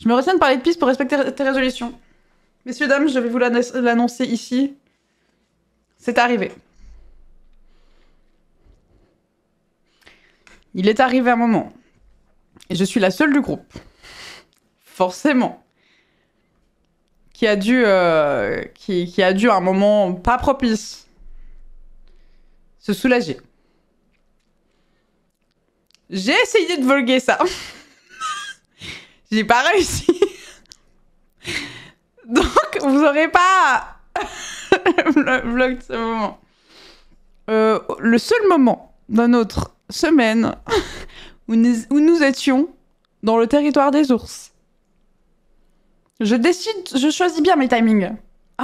Je me retiens de parler de piste pour respecter tes résolutions. Messieurs, dames, je vais vous l'annon- l'annoncer ici. C'est arrivé. Il est arrivé un moment. Et je suis la seule du groupe. Forcément. Qui a dû. euh, qui, qui a dû à un moment pas propice. Se soulager. J'ai essayé de voguer ça. J'ai pas réussi. Donc, vous aurez pas le vlog de ce moment. Euh, le seul moment dans notre semaine où nous, étions dans le territoire des ours. Je décide, je choisis bien mes timings.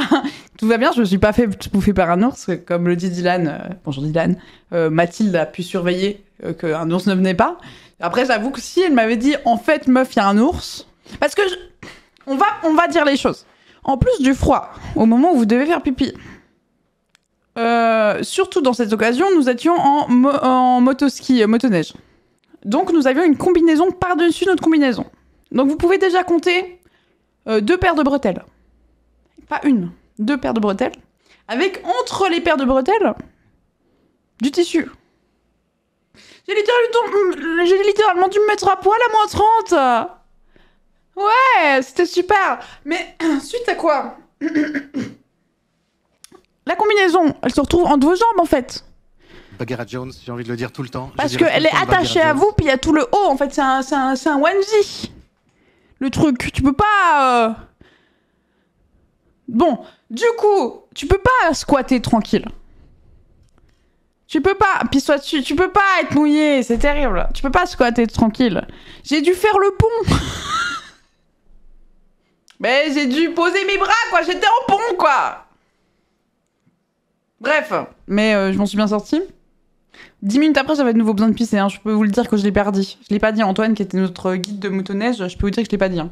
Tout va bien, je me suis pas fait bouffer par un ours, comme le dit Dylan. euh, bonjour Dylan. Euh, Mathilde a pu surveiller qu'un ours ne venait pas. Après, j'avoue que si elle m'avait dit, en fait, meuf, il y a un ours. Parce que, je- on, va, on va dire les choses. En plus du froid, au moment où vous devez faire pipi, euh, surtout dans cette occasion, nous étions en, en motoski, euh, motoneige. Donc, nous avions une combinaison par-dessus notre combinaison. Donc, vous pouvez déjà compter euh, deux paires de bretelles. Pas une, deux paires de bretelles. Avec entre les paires de bretelles, du tissu. J'ai littéralement, j'ai littéralement dû me mettre à poil à moins 30. Ouais, c'était super. Mais suite à quoi La combinaison, elle se retrouve entre vos jambes en fait. Bagheera Jones, j'ai envie de le dire tout le temps. Parce qu'elle le est attachée à vous, puis il y a tout le haut en fait. C'est un, c'est un, c'est un onesie. Le truc. Tu peux pas. euh, Bon, du coup, tu peux pas squatter tranquille. Tu peux pas. Puis soit tu, tu peux pas être mouillé, c'est terrible. Tu peux pas squatter tranquille. J'ai dû faire le pont. Mais j'ai dû poser mes bras, quoi. J'étais en pont, quoi. Bref, mais euh, je m'en suis bien sortie. Dix minutes après, j'avais de nouveau besoin de pisser. hein. Je peux vous le dire que je l'ai pas dit. Je l'ai pas dit à Antoine, qui était notre guide de motoneige. Je peux vous dire que je l'ai pas dit. hein.